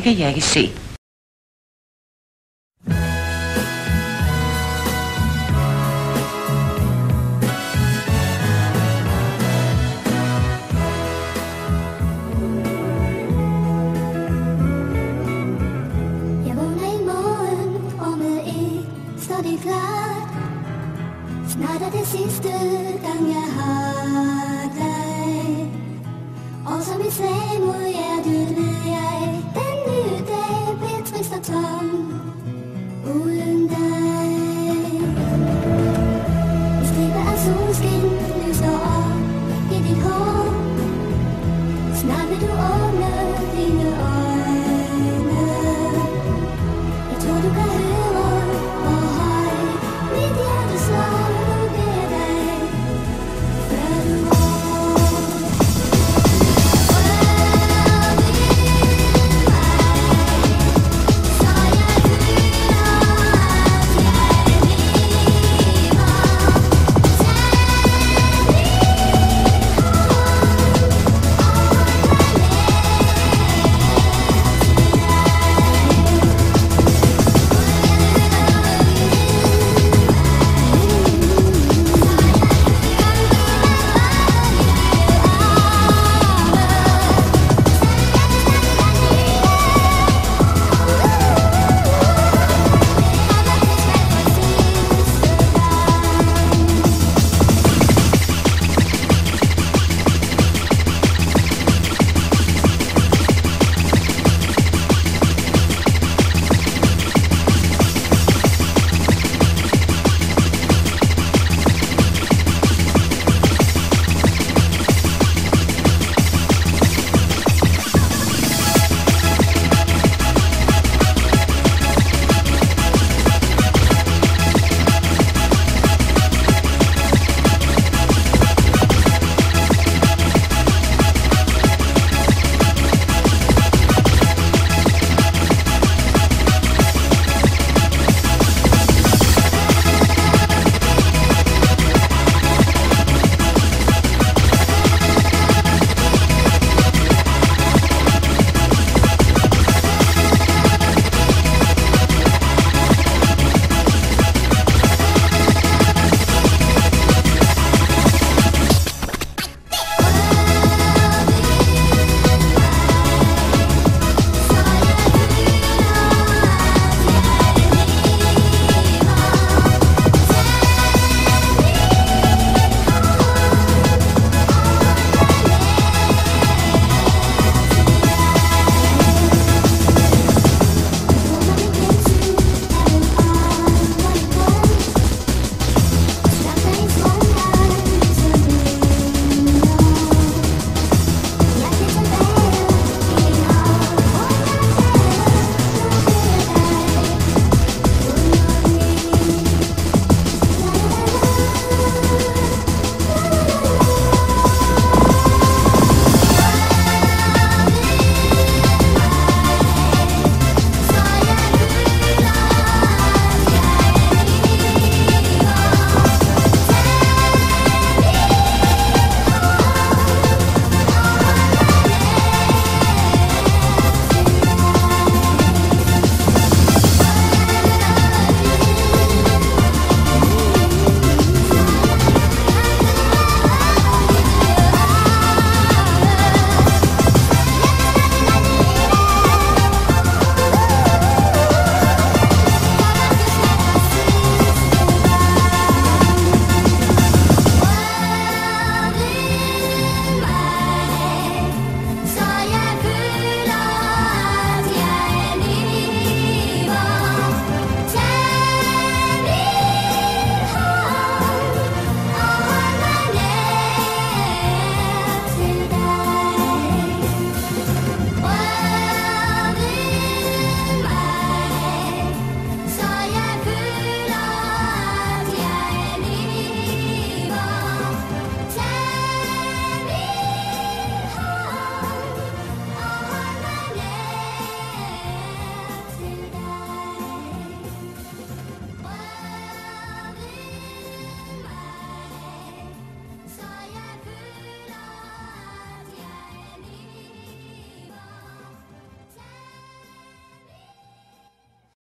πραγματική γέγηση. Snart det sista gang jeg har deg. Og som i svømmer jeg, dudler jeg. takes the time